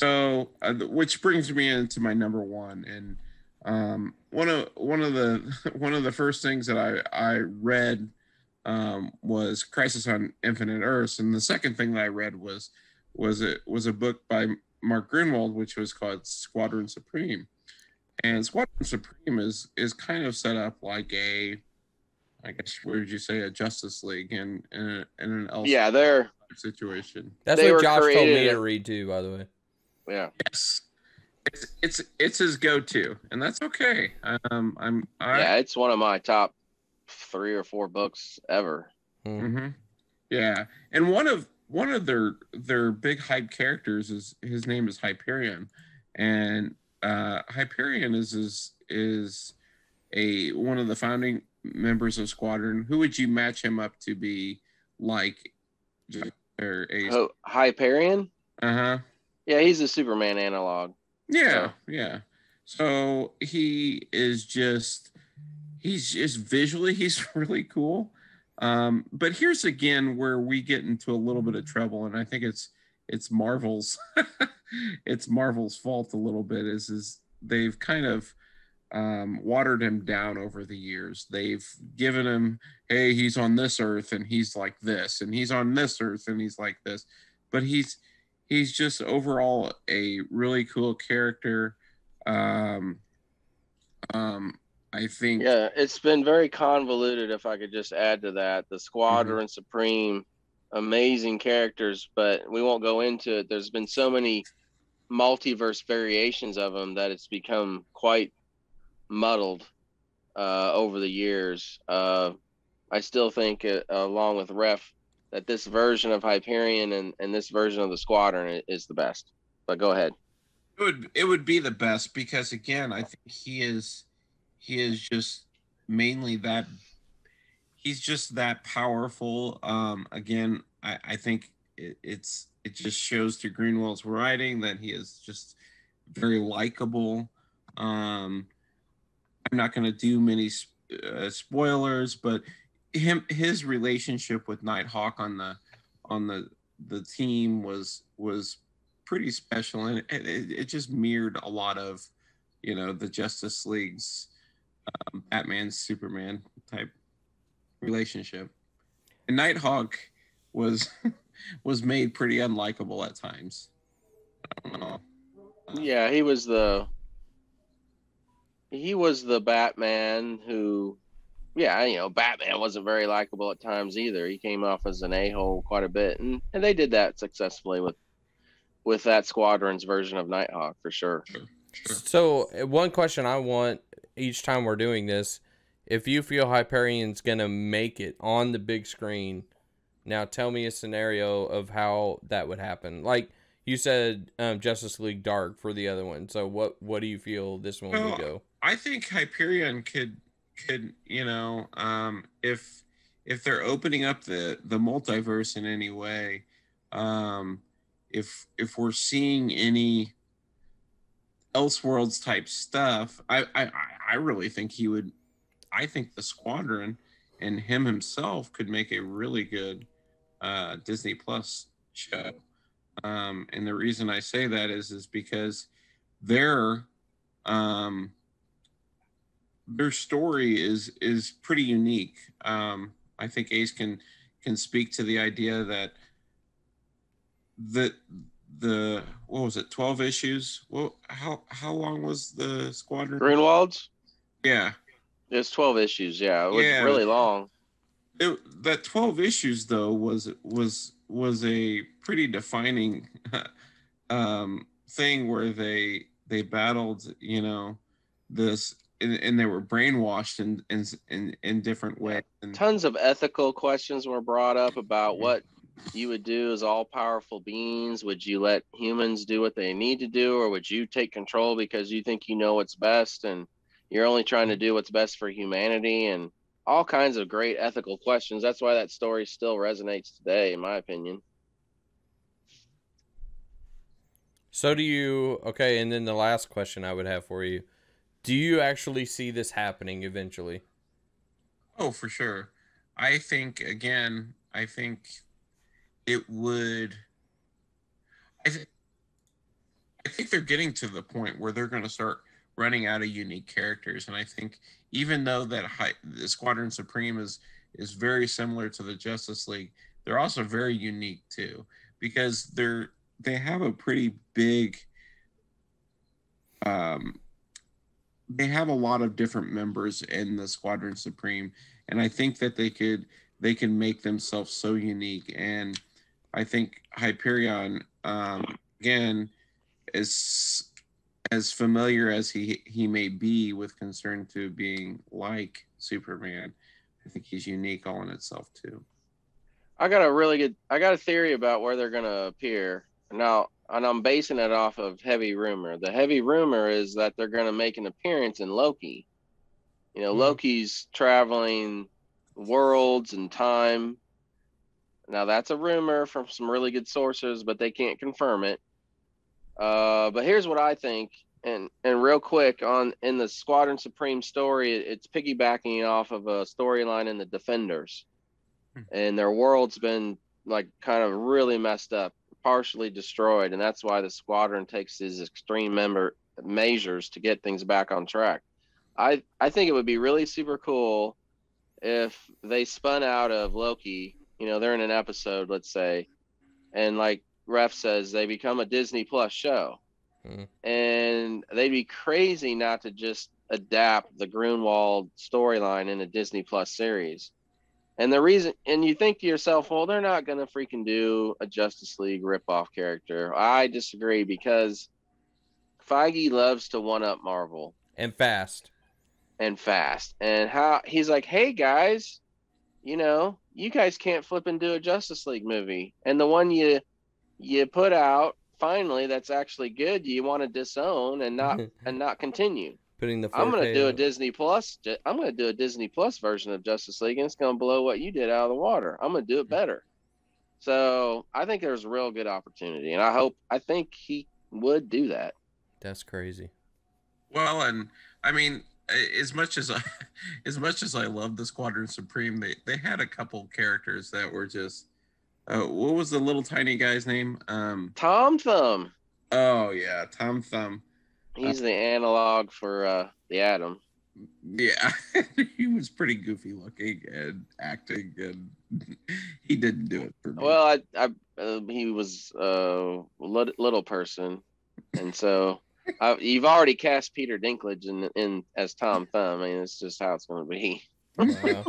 So, uh, which brings me into my number one, and um, one of one of the one of the first things that I I read um, was Crisis on Infinite Earths, and the second thing that I read was was it was a book by Mark Gruenwald, which was called Squadron Supreme, and Squadron Supreme is is kind of set up like a, I guess what would you say a Justice League in in, a, in an else Yeah, they're situation. That's They what Josh told me to read too, by the way. Yeah. Yes, it's it's it's his go-to, and that's okay. Um, I'm I, Yeah, it's one of my top three or four books ever. Mm-hmm. Yeah, and one of one of their their big hype characters is his name is Hyperion, and uh, Hyperion is is is a one of the founding members of Squadron. Who would you match him up to be like? Or a Oh, Hyperion? uh huh. Yeah, he's a Superman analog. Yeah, yeah. So he is just he's just visually he's really cool. Um, but here's again where we get into a little bit of trouble, and I think it's it's Marvel's it's Marvel's fault a little bit is is they've kind of um, watered him down over the years. They've given him, hey, he's on this earth and he's like this, and he's on this earth and he's like this, but he's he's just overall a really cool character. Um, um, I think Yeah, it's been very convoluted. If I could just add to that, the Squadron Supreme, amazing characters, but we won't go into it. There's been so many multiverse variations of them that it's become quite muddled uh, over the years. Uh, I still think, uh, along with Ref, that this version of Hyperion and, and this version of the Squadron is the best. But go ahead. it would it would be the best because again, I think he is he is just mainly that he's just that powerful. Um, again, I, I think it, it's it just shows to Gruenwald's writing that he is just very likable. Um, I'm not going to do many uh, spoilers, but him his relationship with Nighthawk on the on the the team was was pretty special, and it, it, it just mirrored a lot of you know the Justice League's um, Batman Superman type relationship. And Nighthawk was was made pretty unlikable at times. Yeah, he was the he was the Batman who yeah, you know, Batman wasn't very likable at times either. He came off as an a-hole quite a bit and, and they did that successfully with with that squadron's version of Nighthawk for sure. Sure. So uh, one question I want each time we're doing this, if you feel Hyperion's gonna make it on the big screen, now tell me a scenario of how that would happen. Like you said, um, Justice League Dark for the other one. So what what do you feel this one Well, would go? I think Hyperion could could you know um, if if they're opening up the the multiverse in any way, um, if if we're seeing any Elseworlds type stuff, I I I- really think he would. I think the Squadron and him himself could make a really good uh, Disney Plus show. Um, and the reason I say that is is because they're um, their story is is pretty unique. Um, I think Ace can can speak to the idea that the the what was it twelve issues? Well, how how long was the squadron? Gruenwald's? Yeah, It's 12 issues, yeah. It was Yeah. really long. it, that 12 issues though was was was a pretty defining um thing where they they battled you know this and, and they were brainwashed in in in, in different ways and Tons of ethical questions were brought up about what you would do as all powerful beings. Would you let humans do what they need to do, or would you take control because you think you know what's best and you're only trying to mm. do what's best for humanity and all kinds of great ethical questions. That's why that story still resonates today, in my opinion. So do you okay, and then the last question I would have for you. Do you actually see this happening eventually? oh for sure i think again i think it would i, th- I think they're getting to the point where they're going to start running out of unique characters, and I think even though that high, the Squadron Supreme is is very similar to the Justice League, they're also very unique too because they're they have a pretty big um they have a lot of different members in the Squadron Supreme, and I think that they could they can make themselves so unique. And I think Hyperion, um, again, is as familiar as he he may be with concern to being like Superman. I think he's unique all in itself too. I got a really good. I got a theory about where they're gonna appear now, and I'm basing it off of heavy rumor. The heavy rumor is that they're gonna make an appearance in Loki. You know, mm-hmm. Loki's traveling worlds and time. Now that's a rumor from some really good sources, but they can't confirm it. Uh, but here's what I think, and and real quick on in the Squadron Supreme story, it's piggybacking off of a storyline in the Defenders, hmm. and their world's been like kind of really messed up, partially destroyed, and that's why the Squadron takes these extreme member measures to get things back on track. I I think it would be really super cool if they spun out of Loki. You know, they're in an episode, let's say, and like ref says they become a Disney Plus show. Mm-hmm. And they'd be crazy not to just adapt the Gruenwald storyline in a Disney Plus series. And the reason, and you think to yourself, well, they're not going to freaking do a Justice League ripoff character. I disagree because Feige loves to one up Marvel and fast and fast. And how he's like, hey guys, you know, you guys can't flip and do a Justice League movie. And the one you you put out finally that's actually good you want to disown and not and not continue putting the i'm going to do a disney plus i'm going to do a disney plus version of justice league and it's going to blow what you did out of the water i'm going to do it better so i think there's a real good opportunity and i hope i think he would do that that's crazy well and i mean as much as I, as much as I love the Squadron Supreme, they they had a couple characters that were just uh, what was the little tiny guy's name? Um, Tom Thumb. Oh yeah, Tom Thumb. He's uh, the analog for uh, the Atom. Yeah, he was pretty goofy looking and acting, and he didn't do it for me. Well, I, I uh, he was a little person, and so I, you've already cast Peter Dinklage in, in as Tom Thumb. I mean, it's just how it's going to be. Wow.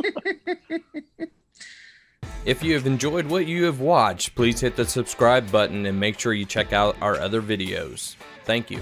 If you have enjoyed what you have watched, please hit the subscribe button and make sure you check out our other videos. Thank you.